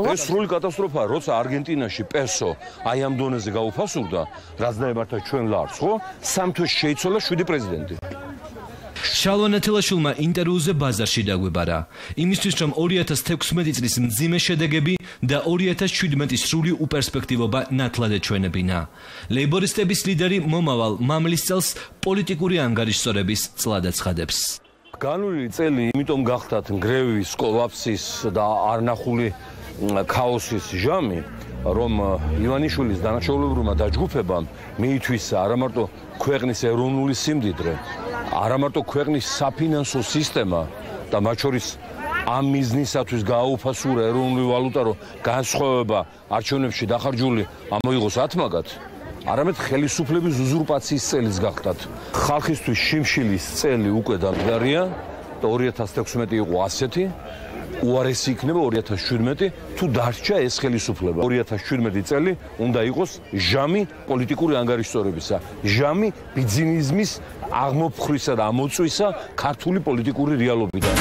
ეს სრული კატასტროფაა, როცა არგენტინაში პესო აი ამ დონეზე გაუფასურდა, რაც დაემართა ჩვენ ლარს, ხო? სამთვე შეიცვალა 7 პრეზიდენტი. შალვა ნათელაშვილმა ინტერვიუზე ბაზარში დაგვებარა. იმისთვის რომ 2016 წლის მძიმე შედეგები და 2017 სრული უპერსპექტივობა ნათლად ეჩვენებინა. ლეიბორისტების ლიდერი მომავალ მამლის წელს პოლიტიკური ანგარიშსწორების წლად აცხადებს. განული წელი იმიტომ გახდათ გრევის, კოლაფსის და არნახული ქაოსის ჟამი, რომ ივანიშვილის დანაშაულებრივმა დაჯგუფებამ მიითვისა არა მარტო ქვეყნის ეროვნული სიმდიდრე, არა მარტო ქვეყნის საფინანსო სისტემა და მათ შორის ამ მიზნისათვის გააუფასურა ეროვნული ვალუტა, რომ განსხვავება არჩევნებში დახარჯული ამოიღოს ათმაგად, არამედ ხელისუფლების უზურპაციის წელიც გახდათ. ხალხისთვის შიმშილის წელი უკვე დამდგარია და 2016 იყო ასეთი უარესი იქნება 2017 თუ დარჩა ეს ხელისუფლება. 2017 წელი უნდა იყოს ჟამი პოლიტიკური ანგარიშსწორებისა ჟამი ბიზნესის აღმოფხრისა და ამოწვისა ქართული პოლიტიკური რეალობიდან